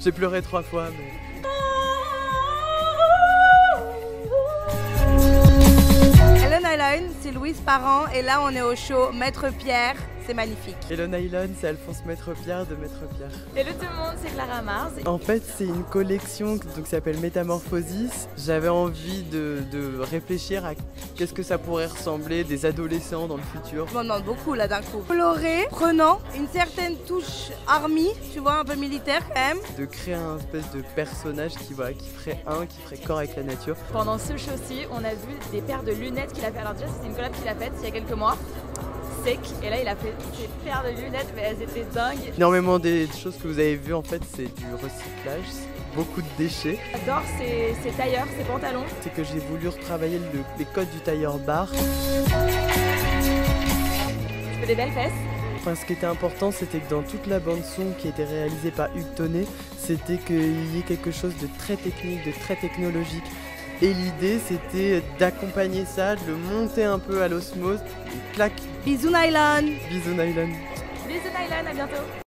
J'ai pleuré trois fois, mais. Hello Nylon, c'est Louise Parent et là on est au show Maître Pierre. C'est magnifique. Hello Nylon, c'est Alphonse Maître Pierre de Maître Pierre. Hello tout le monde, c'est Clara Mars. En fait, c'est une collection qui s'appelle Métamorphosis. J'avais envie de, de réfléchir à qu'est-ce que ça pourrait ressembler des adolescents dans le futur. Je m'en demande beaucoup là d'un coup. Coloré, prenant, une certaine touche army, tu vois, un peu militaire quand même. De créer un espèce de personnage qui, voilà, qui ferait un, qui ferait corps avec la nature. Pendant ce show-ci, on a vu des paires de lunettes qu'il a fait. Alors déjà, c'était une collab qu'il a faite il y a quelques mois. Sec. Et là, il a fait des paires de lunettes, mais elles étaient dingues. Énormément des choses que vous avez vues, en fait, c'est du recyclage. beaucoup de déchets. J'adore ces, ces tailleurs, ces pantalons. C'est que j'ai voulu retravailler le- les codes du tailleur bar. Tu fais des belles fesses. Enfin, ce qui était important, c'était que dans toute la bande son qui était réalisée par Hugues Tonnet, c'était qu'il y ait quelque chose de très technique, de très technologique. Et l'idée, c'était d'accompagner ça, de le monter un peu à l'osmose. Et clac, Bisous Nylon bisous nylon. Bisous Nylan, à bientôt.